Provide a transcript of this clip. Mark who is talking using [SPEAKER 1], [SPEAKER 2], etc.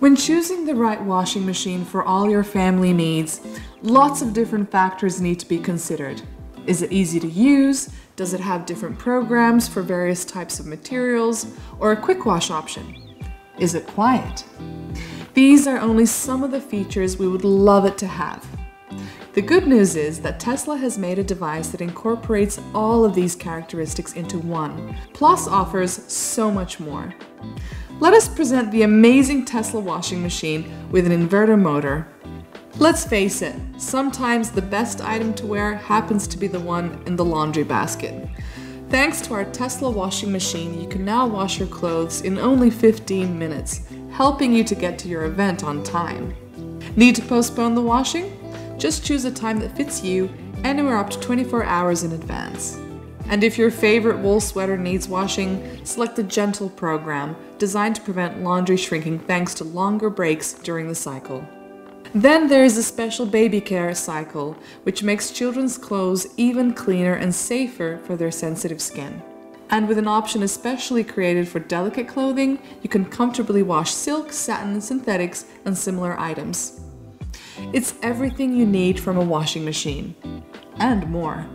[SPEAKER 1] When choosing the right washing machine for all your family needs, lots of different factors need to be considered. Is it easy to use? Does it have different programs for various types of materials? Or a quick wash option? Is it quiet? These are only some of the features we would love it to have. The good news is that Tesla has made a device that incorporates all of these characteristics into one, plus offers so much more. Let us present the amazing Tesla washing machine with an inverter motor. Let's face it, sometimes the best item to wear happens to be the one in the laundry basket. Thanks to our Tesla washing machine, you can now wash your clothes in only 15 minutes, helping you to get to your event on time. Need to postpone the washing? Just choose a time that fits you, anywhere up to 24 hours in advance. And if your favorite wool sweater needs washing, select the Gentle program, designed to prevent laundry shrinking thanks to longer breaks during the cycle. Then there is a special baby care cycle, which makes children's clothes even cleaner and safer for their sensitive skin. And with an option especially created for delicate clothing, you can comfortably wash silk, satin, synthetics, and similar items. It's everything you need from a washing machine and more.